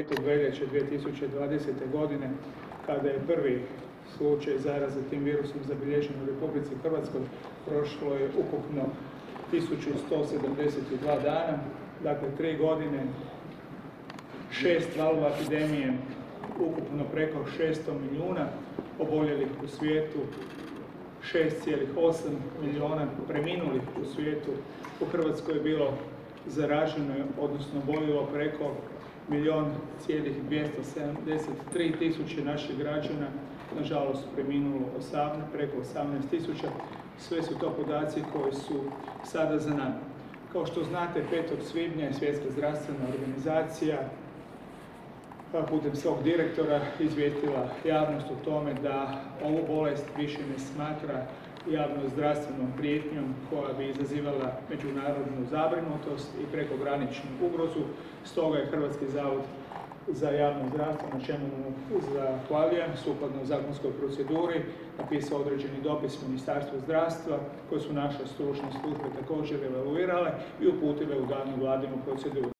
5. veljače 2020. godine kada je prvi slučaj zaraze tim virusom zabilježen u Republici Hrvatskoj prošlo je ukupno 1172 dana, dakle tri godine, šest valova epidemije, ukupno preko 600 milijuna oboljelih u svijetu, 6,8 milijuna preminulih u svijetu. U Hrvatskoj je bilo zaraženo, odnosno oboljelo preko milijun cijelih 273 tisuće naših građana, nažalost preminulo preko 18 tisuća. Sve su to podaci koji su sada za nama. Kao što znate, 5. svibnja je Svjetska zdravstvena organizacija putem svog direktora izvijestila javnost o tome da ovu bolest više ne smatra javno zdravstvenom prijetnjom koja bi izazivala međunarodnu zabrinutost i prekograničnu ugrozu. Stoga je Hrvatski zavod za javno zdravstvo, na čemu mu zahvaljujem, sukladno zakonskoj proceduri, napisao određeni dopis Ministarstvu zdravstva koje su naše stručne službe također evaluirale i uputile u daljnju vladinu proceduru.